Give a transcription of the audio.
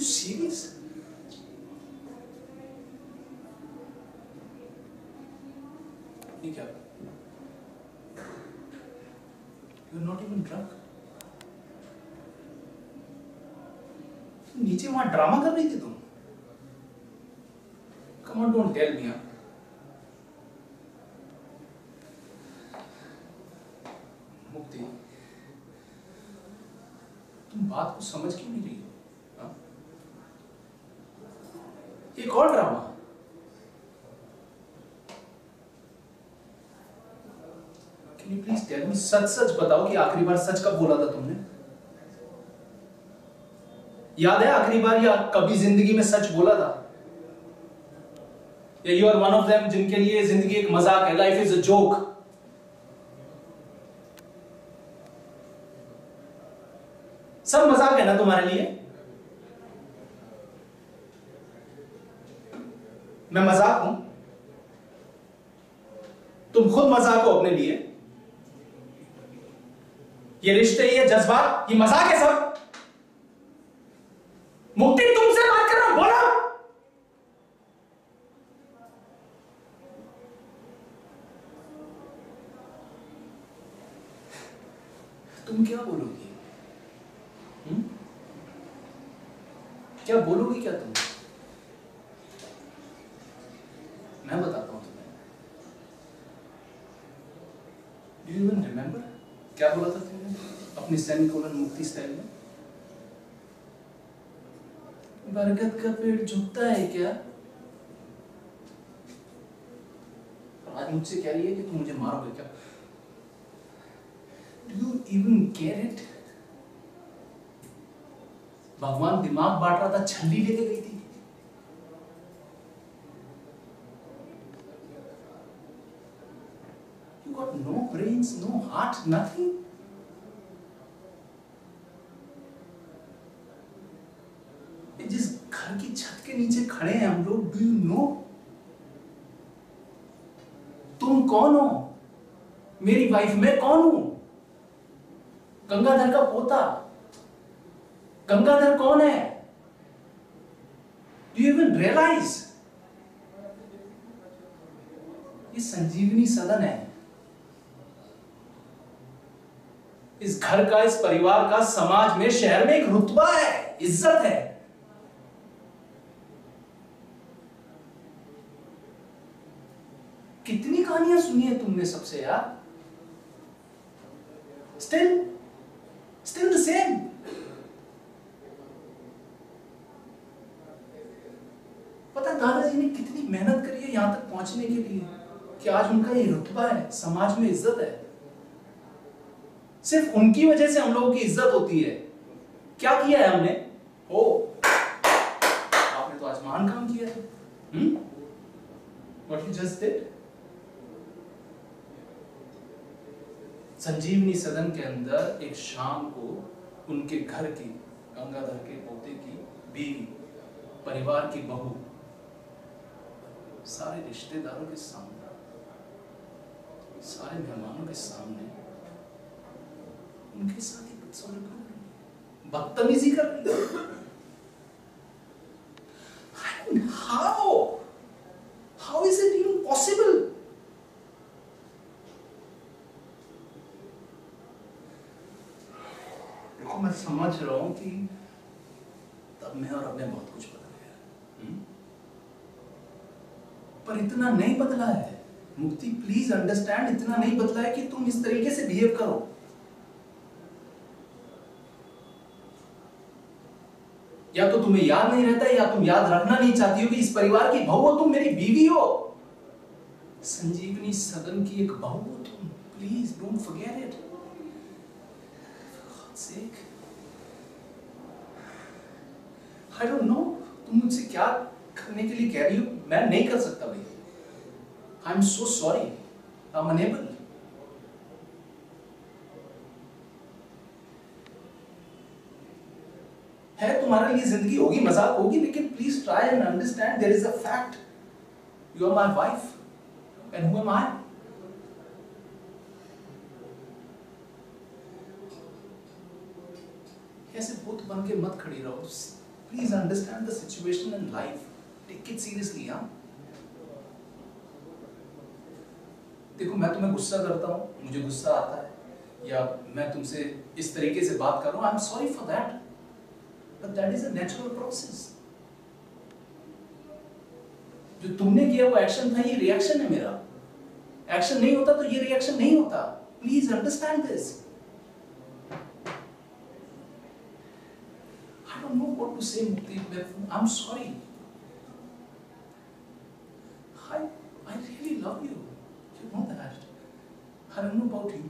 you serious? ये You're not even drunk. नीचे वहाँ ड्रामा कर रही थी तुम come on don't tell me Mukti, तुम बात को समझ क्यों नहीं रही हो हाँ? एक और drama? Can you please tell me सच सच बताओ कि आखिरी बार सच कब बोला था तुमने? याद है आखिरी बार या कभी ज़िंदगी में सच बोला था? या you are one of them जिनके लिए ज़िंदगी एक मज़ाक है। लाइफ इज़ अ जोक सब मज़ाक है ना तुम्हारे लिए? मैं मज़ाक हूँ? तुम खुद मज़ाक हो अपने लिए। ये रिश्ते, ये जज्बात, ये मज़ाक है सब। मुक्ति तुमसे बात कर रहा बोलो। तुम क्या बोलोगी? हुँ? क्या बोलोगी क्या तुम मैं बताता हूँ तुम्हें डू यू इवन रिमेंबर क्या बोला था तुमने अपनी सेमिकोलन मुक्ति स्टाइल में? बरगद का पेड़ झुकता है क्या? आज मुझसे कह रही है कि तुम मुझे मारोगे क्या? Do you even care it भगवान दिमाग बांट रहा था, छल्ली लेके गई थी। Got no brains, no heart, nothing. जिस घर की छत के नीचे खड़े हैं हम लोग डू यू नो तुम कौन हो? मेरी वाइफ मैं कौन हूँ? गंगाधर का पोता। गंगाधर कौन है? डू यू इवन रियलाइज़ ये संजीवनी सदन है। इस घर का, इस परिवार का, समाज में, शहर में एक रुतबा है, इज़्ज़त है। कितनी कहानियाँ सुनी है तुमने सबसे यार? स्टिल स्टिल द सेम पता दादाजी ने कितनी मेहनत करी है यहाँ तक पहुँचने के लिए कि आज उनका ये रुतबा है, समाज में इज़्ज़त है। सिर्फ़ उनकी वजह से हम लोगों की इज़्ज़त होती है। क्या किया है हमने? ओ। आपने तो आज महान काम किया है। What you just did Sanjeevani Sadan के अंदर एक शाम को उनके घर की गंगाधर के पोते की बीवी परिवार की बहू सारे रिश्तेदारों के सामने सारे मेहमानों के सामने उनके साथ ही बदतमीजी कर रही है how? How is it even possible? देखो, मैं समझ रहा हूँ कि तब मैं और अब में बहुत कुछ बदल गया हम्म? पर इतना नहीं बदला है मुक्ति प्लीज़ अंडरस्टैंड इतना नहीं बदला है कि तुम इस तरीके से बिहेव करो या तो तुम्हें याद नहीं रहता या तुम याद रखना नहीं चाहती हो कि इस परिवार की बहू हो, तुम मेरी बीवी हो। संजीवनी सदन की एक बहू हो तुम। Please don't forget it. I don't know. तुम मुझसे क्या करने के लिए कह रही हो? मैं नहीं कर सकता भाई। I am so sorry I am unable है तुम्हारे लिए ज़िंदगी होगी मज़ाक होगी लेकिन please try and understand there is a fact you are my wife and who am ऐसे बुत बन के मत खड़ी रहो? Please understand the situation in life. Take it seriously, हाँ? देखो मैं तुम्हें गुस्सा करता हूँ मुझे गुस्सा आता है या मैं तुमसे इस तरीके से बात कर रहा हूँ I am sorry for that but that is a natural process. जो तुमने किया वो एक्शन था, ये रिएक्शन है मेरा। एक्शन नहीं होता तो ये रिएक्शन नहीं होता। Please understand this I don't know what to say Mukti I am sorry I I really love you you know that I don't know about you